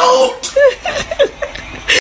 out!